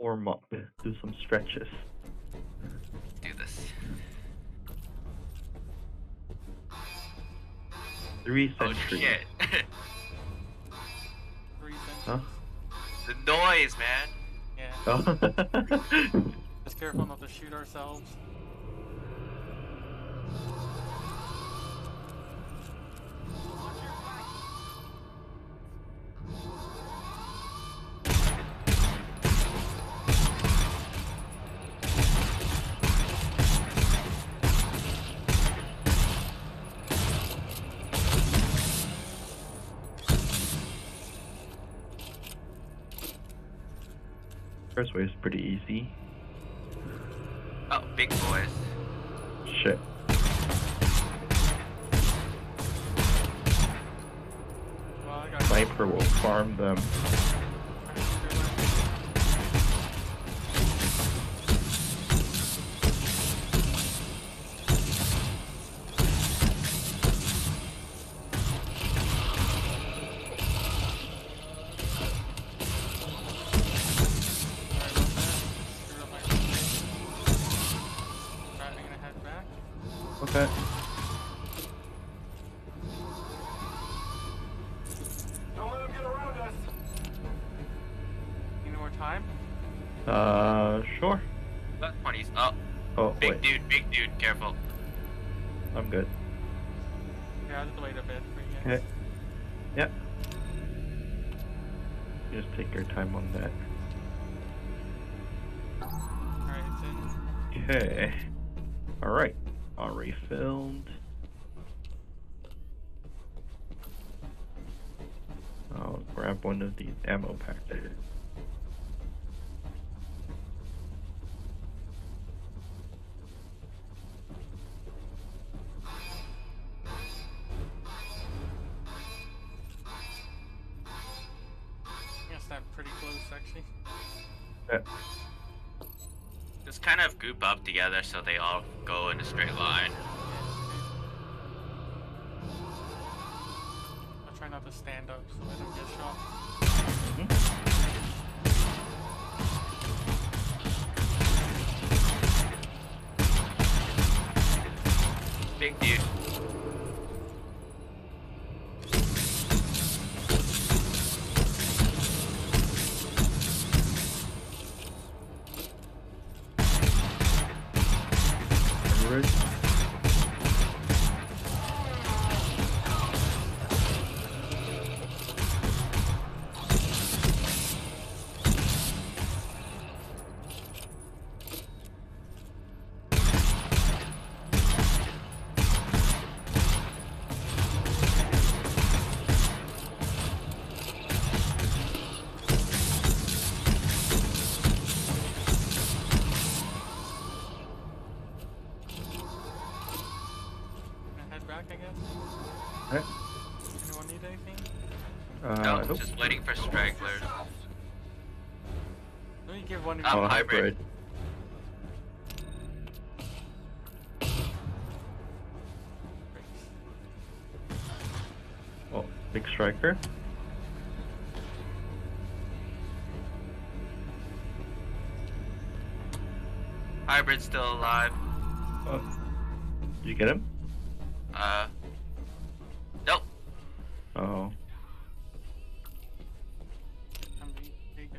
Warm up. Do some stretches. Do this. Three oh, sentries. Oh shit. Three Huh? the noise, man. Yeah. Oh. Just careful not to shoot ourselves. First wave is pretty easy. Oh, big boys. Shit. Well, I got Sniper will farm them. Time? Uh, sure. That's 20s. Oh, Oh, big wait. dude, big dude, careful. I'm good. Yeah, I'll just wait a bit for you guys. Okay. Yep. Just take your time on that. Alright, it's in. Okay. Alright. Already filmed. I'll grab one of these ammo packs. So they all go in a straight line. I'll try not to stand up so I don't get shot. Big dude. Alright. Gonna head back, I guess. Alright. Anyone need anything? Uh, no, nope. just waiting for stragglers. Let me give one of Oh, you. Oh, hybrid. hybrid. Oh, big striker. Hybrid's still alive. Oh. Did you get him? Uh. Nope. Oh. I'm be- there you go.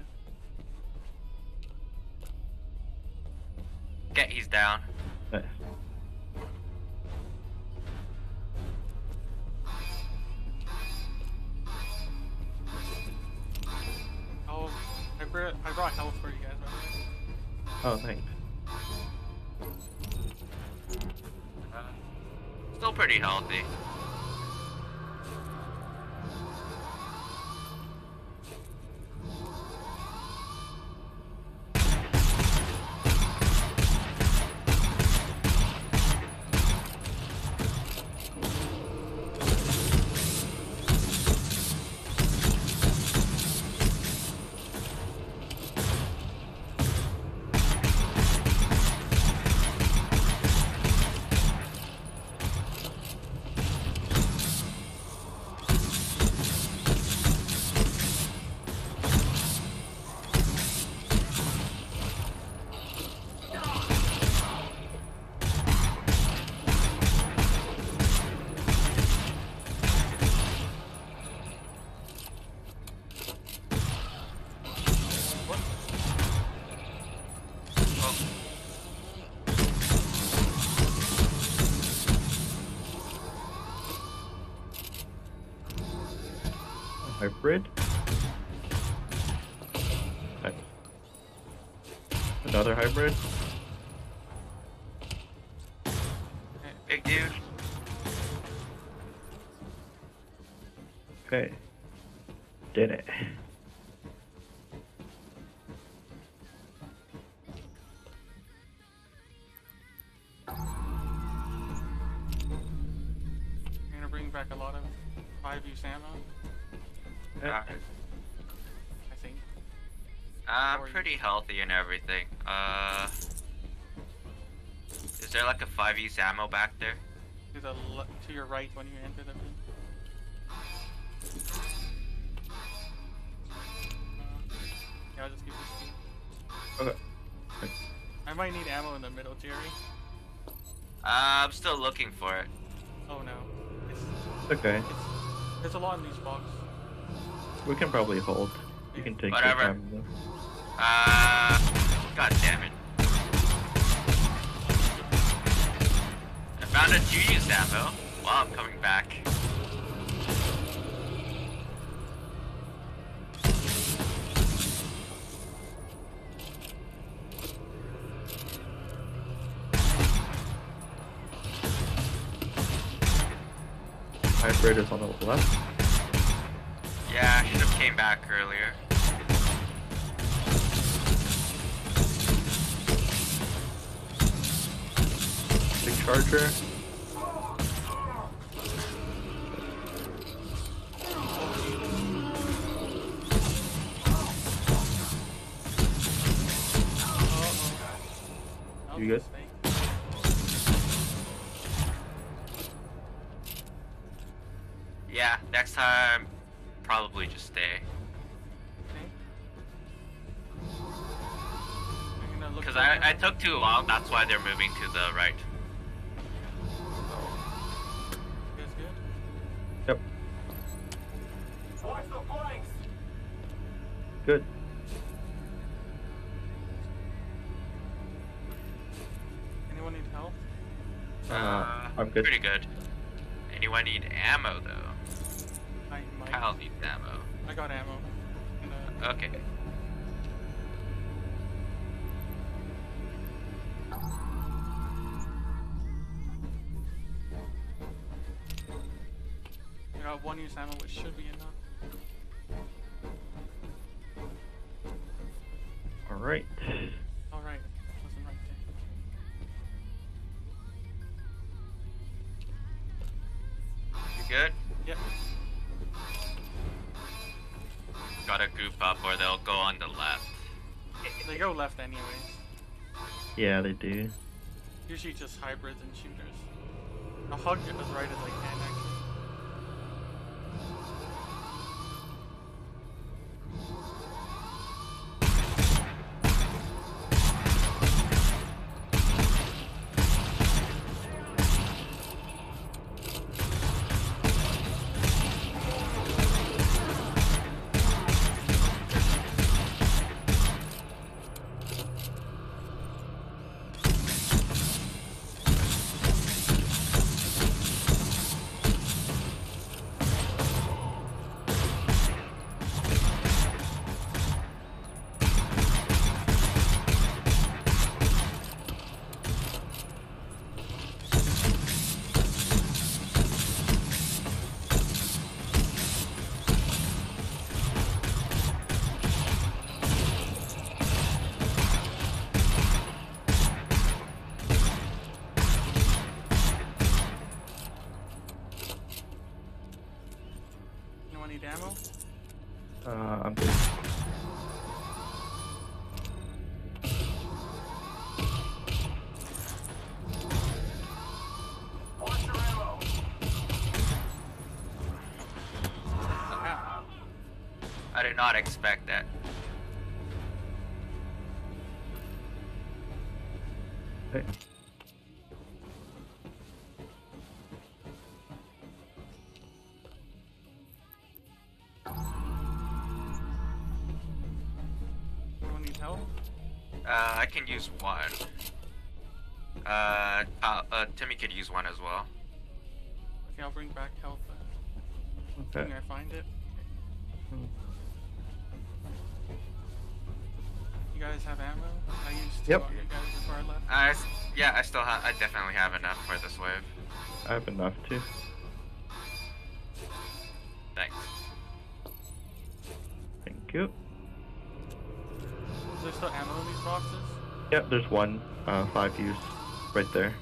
Get, he's down. Nice. Oh, I brought, I brought health for you guys, by the. Oh, thanks. Uh, still pretty healthy. Hybrid. Big dude. Okay. Did it. I'm gonna bring back a lot of five use ammo. Uh, I think. I'm pretty healthy and everything. Uh, is there like a five use ammo back there? To the to your right when you enter the room. Uh, yeah, I'll just keep this to you. Okay. I might need ammo in the middle, Jerry. Uh, I'm still looking for it. Oh no. It's, It's okay. it's, there's a lot in these boxes. We can probably hold. You can take Whatever. your time though. Uh, god damn it. I found a use ammo while I'm coming back. Is on the left. Big charger. That You was a good? Yeah, next time, probably just stay. Okay. I'm gonna look Because I. I took too long, that's why they're moving to the right. Good. Anyone need help? Uh, I'm good. Pretty good. Anyone need ammo though? I might. Kyle needs ammo. I got ammo. I'm Okay. I got one use ammo, which should be good? there. Yep. Gotta goop up or they'll go on the left. They go left anyways. Yeah, they do. Usually just hybrids and shooters. I'll hug it as right as I can actually. Did not expect that. Okay. anyone need help? Uh, I can use one. Uh, uh, uh, Timmy could use one as well. Okay, I'll bring back health. Okay. Can I find it? You guys have ammo? I used two Yep. on you guys before I left. I s- yeah, I still have. I definitely have enough for this wave. I have enough too. Thanks. Thank you. Is there still ammo in these boxes? Yep, there's one uh, five use right there.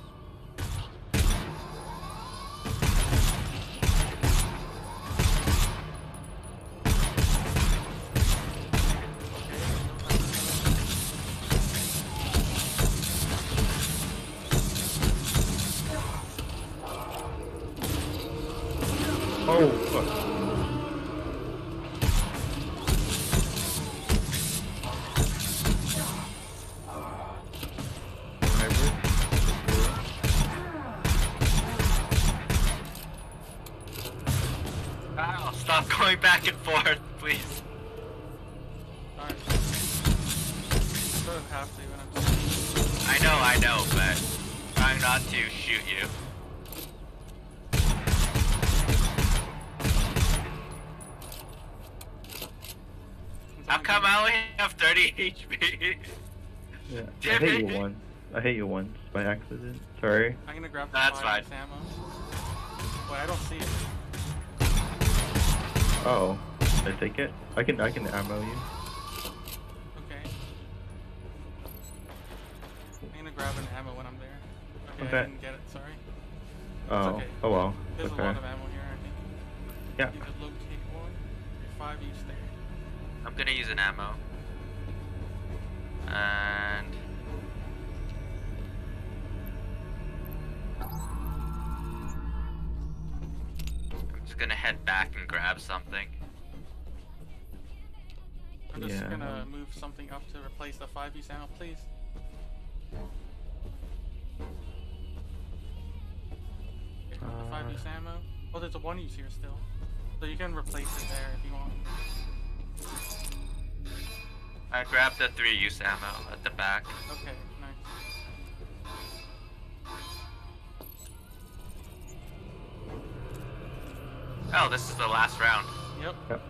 Back and forth, please. Alright. Sort of have to when I'm I know, I know, but trying not to shoot you. How come I only have 30 HP? Yeah, I Damn hit you it. once. I hit you once by accident. Sorry. I'm gonna grab the That's five fine. ammo. Wait, I don't see it. Oh, I take it. I can I can ammo you. Okay. I'm gonna grab an ammo when I'm there. Okay, I didn't get it, sorry. Oh, okay. oh well. There's okay. a lot of ammo here, I think. Yeah. You could locate one. There's five each there. I'm gonna use an ammo. And gonna head back and grab something. I'm just Yeah. gonna move something up to replace the five use ammo, please. Okay, the five Uh, use ammo. Oh, there's a one use here still. So you can replace it there if you want. I grabbed the three use ammo at the back. Okay, Oh, this is the last round. Yep. Yep.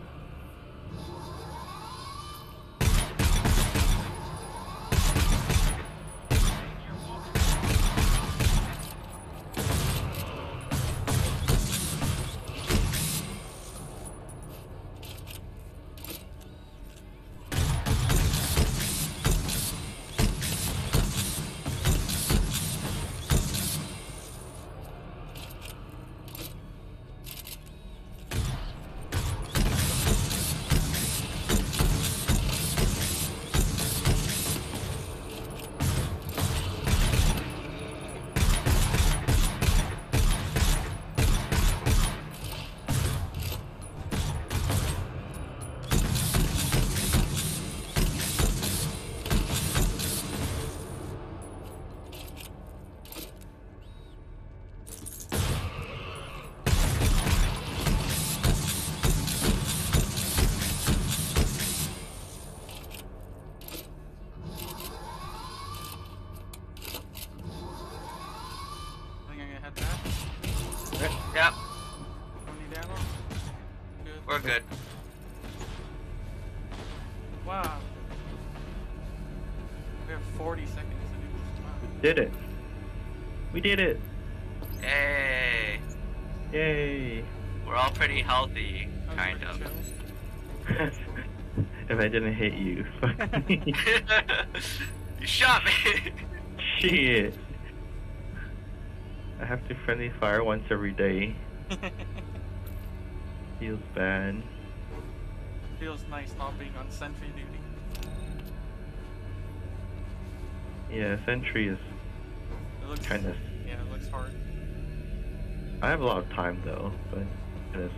We're good. Wow. We have 40 seconds to do this. Wow. Did it. We did it. Hey, Yay. we're all pretty healthy, kind of. if I didn't hit you, fuck me. you shot me. Shit. I have to friendly fire once every day. Feels bad. Feels nice not being on sentry duty. Yeah, sentry is It looks kind of. Yeah, it looks hard. I have a lot of time though, but it is